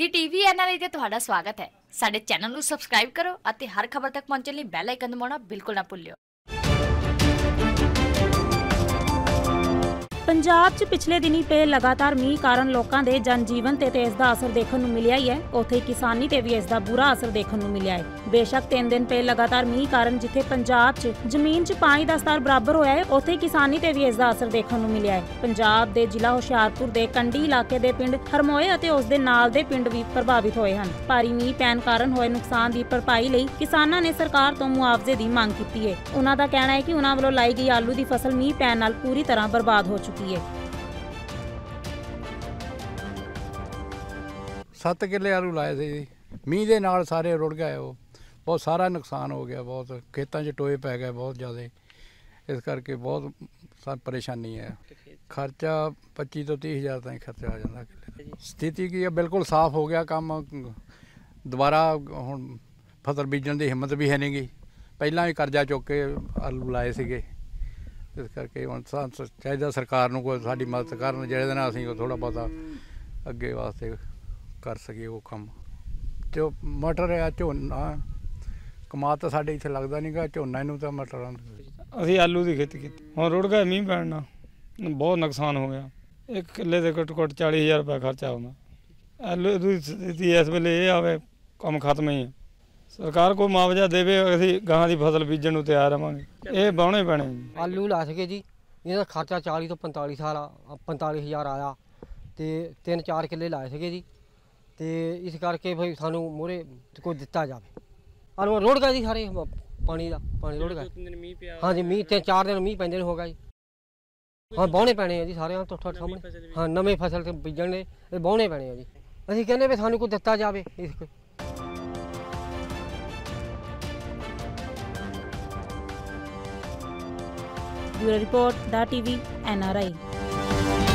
ਦੀ TV NRI ਤੇ ਤੁਹਾਡਾ ਸਵਾਗਤ ਹੈ। ਸਾਡੇ ਚੈਨਲ ਨੂੰ ਸਬਸਕ੍ਰਾਈਬ ਕਰੋ ਅਤੇ ਹਰ ਖਬਰ ਤੱਕ ਪਹੁੰਚਣ ਲਈ ਬੈਲ ਆਈਕਨ ਦਬਾਉਣਾ ਬਿਲਕੁਲ ਨਾ ਭੁੱਲਿਓ। ਪੰਜਾਬ 'ਚ ਪਿਛਲੇ ਦਿਨੀ ਪਏ ਲਗਾਤਾਰ ਮੀਂਹ ਕਾਰਨ ਲੋਕਾਂ ਦੇ ਜਨਜੀਵਨ ਤੇ ਤੇ ਇਸ ਦਾ ਅਸਰ ਦੇਖਣ ਨੂੰ ਮਿਲਿਆ ਹੀ ਹੈ। ਉੱਥੇ ਕਿਸਾਨੀ ਤੇ ਵੀ ਇਸ ਦਾ ਬੁਰਾ ਅਸਰ ਦੇਖਣ ਨੂੰ ਮਿਲਿਆ ਹੈ। ਬੇਸ਼ੱਕ ਤਿੰਨ ਦਿਨ ਪਏ ਲਗਾਤਾਰ ਮੀਂਹ ਕਾਰਨ ਜਿੱਥੇ ਪੰਜਾਬ 'ਚ ਜ਼ਮੀਨ 'ਚ ਪਾਣੀ ਦਾ ਸਤਰ ਬਰਾਬਰ ਹੋਇਆ ਹੈ, ਉੱਥੇ ਕਿਸਾਨੀ ਤੇ ਵੀ ਇਸ ਦਾ ਅਸਰ ਦੇਖਣ ਨੂੰ ਮਿਲਿਆ ਹੈ। ਪੰਜਾਬ ਦੇ ਜ਼ਿਲ੍ਹਾ ਹੁਸ਼ਿਆਰਪੁਰ ਦੇ ਕੰਡੀ ਇਲਾਕੇ ਦੇ ਪਿੰਡ ਹਰਮੋਏ ਅਤੇ ਉਸ ਦੇ ਨਾਲ ਦੇ ਪਿੰਡ ਵੀ ਪ੍ਰਭਾਵਿਤ ਹੋਏ ਹਨ। ਭਾਰੀ ਮੀਂਹ ਪੈਣ ਕਾਰਨ ਹੋਏ ਨੁਕਸਾਨ ਦੀ ਭਰਪਾਈ ਲਈ ਕਿਸਾਨਾਂ ਨੇ ਸਰਕਾਰ ਤੋਂ ਮੁਆਵਜ਼ੇ ਦੀ ਮੰਗ ਕੀਤੀ ਹੈ। ਉਹਨਾਂ ਦਾ ਕਹਿਣਾ ਹੈ ਕਿ ਉਹਨਾਂ ਵੱਲੋਂ ਲਾਈ ਗਈ ਆਲੂ ਦੀ ਫਸਲ ਮੀਂਹ ਪੈਣ ਨਾਲ ਪੂਰੀ ਤਰ੍ਹਾਂ ਬਰਬਾਦ ਹੋ ਚੁੱਕੀ ਹੈ। ਸੱਤ ਕਿੱਲੇ ਆਲੂ ਲਾਏ ਸੀ ਜੀ। ਮੀਂਹ ਦੇ ਨਾਲ ਸਾਰੇ ਰੁੜ ਗਏ ਉਹ। ਬਹੁਤ ਸਾਰਾ ਨੁਕਸਾਨ ਹੋ ਗਿਆ ਬਹੁਤ। ਖੇਤਾਂ 'ਚ ਟੋਏ ਪੈ ਗਏ ਬਹੁਤ ਜ਼ਿਆਦਾ। ਇਸ ਕਰਕੇ ਬਹੁਤ ਸਾ ਪਰੇਸ਼ਾਨੀ ਹੈ। ਖਰਚਾ 25 ਤੋਂ 30 ਹਜ਼ਾਰ ਤਾਈਂ ਖਰਚਾ ਆ ਜਾਂਦਾ ਕਿੱਲੇ ਦਾ। ਸਥਿਤੀ ਕੀ ਹੈ? ਬਿਲਕੁਲ ਸਾਫ਼ ਹੋ ਗਿਆ ਕੰਮ। ਦੁਬਾਰਾ ਹੁਣ ਫਸਲ ਬੀਜਣ ਦੀ ਹਿੰਮਤ ਵੀ ਹੈ ਨਹੀਂਗੀ ਪਹਿਲਾਂ ਵੀ ਕਰਜ਼ਾ ਚੁੱਕ ਕੇ ਆਲੂ ਲਾਏ ਸੀਗੇ। ਇਸ ਕਰਕੇ ਹੁਣ ਸਾਨੂੰ ਚਾਹੀਦਾ ਸਰਕਾਰ ਨੂੰ ਕੋਈ ਸਾਡੀ ਮਦਦ ਕਰਨ, ਜਿਹੜੇ ਨਾਲ ਅਸੀਂ ਥੋੜਾ ਬਹੁਤਾ ਅੱਗੇ ਵਾਸਤੇ ਕਰ ਸਕੀਏ ਉਹ ਕੰਮ। ਜੋ ਮਟਰ ਆ, ਝੋਨਾ ਕਮਾ ਤਾਂ ਸਾਡੇ ਇੱਥੇ ਲੱਗਦਾ ਨਹੀਂਗਾ ਝੋਨਾ ਨੂੰ ਤਾਂ ਮਟਰਾਂ ਨੂੰ ਅਸੀਂ ਆਲੂ ਦੀ ਖੇਤੀ ਕੀਤੀ। ਹੁਣ ਰੁੜ ਗਿਆ ਮੀਂਹ ਪੈਣ ਨਾਲ। ਬਹੁਤ ਨੁਕਸਾਨ ਹੋ ਗਿਆ। ਇੱਕ ਕਿੱਲੇ ਦੇ ਘੱਟੋ ਘੱਟ 40000 ਰੁਪਏ ਖਰਚਾ ਆਉਂਦਾ। ਆਲੂ ਦੀ ਸਥਿਤੀ ਇਸ ਵੇਲੇ ਇਹ ਆਵੇ ਕੰਮ ਖਤਮ ਹੀ ਹੈ। ਸਰਕਾਰ ਕੋਈ ਮੁਆਵਜ਼ਾ ਦੇਵੇ ਅਸੀਂ ਗਾਂ ਦੀ ਫਸਲ ਬੀਜਣ ਨੂੰ ਤਿਆਰ ਰਵਾਂਗੇ। ਇਹ ਬਾਉਣੇ ਪੈਣੇ ਜੀ। ਆਲੂ ਲਾ ਸਕੇ ਜੀ। ਇਹਦਾ ਖਰਚਾ 40 ਤੋਂ 45 ਸਾਲ ਆ 45000 ਆਇਆ। ਤੇ ਤਿੰਨ ਚਾਰ ਕਿੱਲੇ ਲਾਏ ਸੀਗੇ ਜੀ। ਤੇ ਇਸ ਕਰਕੇ ਭਈ ਸਾਨੂੰ ਮੂਹਰੇ ਕੋਈ ਦਿੱਤਾ ਜਾਵੇ। ਆਲੂ ਰੋੜ ਗਿਆ ਜੀ ਸਾਰੇ ਪਾਣੀ ਦਾ ਪਾਣੀ ਰੋੜ ਗਿਆ। ਹਾਂਜੀ ਮੀਂਹ ਤੇ ਚਾਰ ਦਿਨ ਮੀਂਹ ਪੈਂਦੇ ਨੇ ਹੋ ਗਿਆ ਜੀ। ਹਾਂ ਬਾਉਣੇ ਪੈਣੇ ਆ ਜੀ ਸਾਰਿਆਂ ਤੋਂ ਤੁਹਾਡੇ ਸਾਹਮਣੇ। ਹਾਂ ਨਵੇਂ ਫਸਲ ਤੇ ਬੀਜਣ ਨੇ ਇਹ ਬਾਉਣੇ ਪੈਣੇ ਆ ਜੀ। ਅਸੀਂ ਕਹਿੰਦੇ ਵੀ ਸਾਨੂੰ ਕੋਈ ਦਿੱਤਾ ਜਾਵੇ ਇਸ Bureau Report, Da TV, NRI.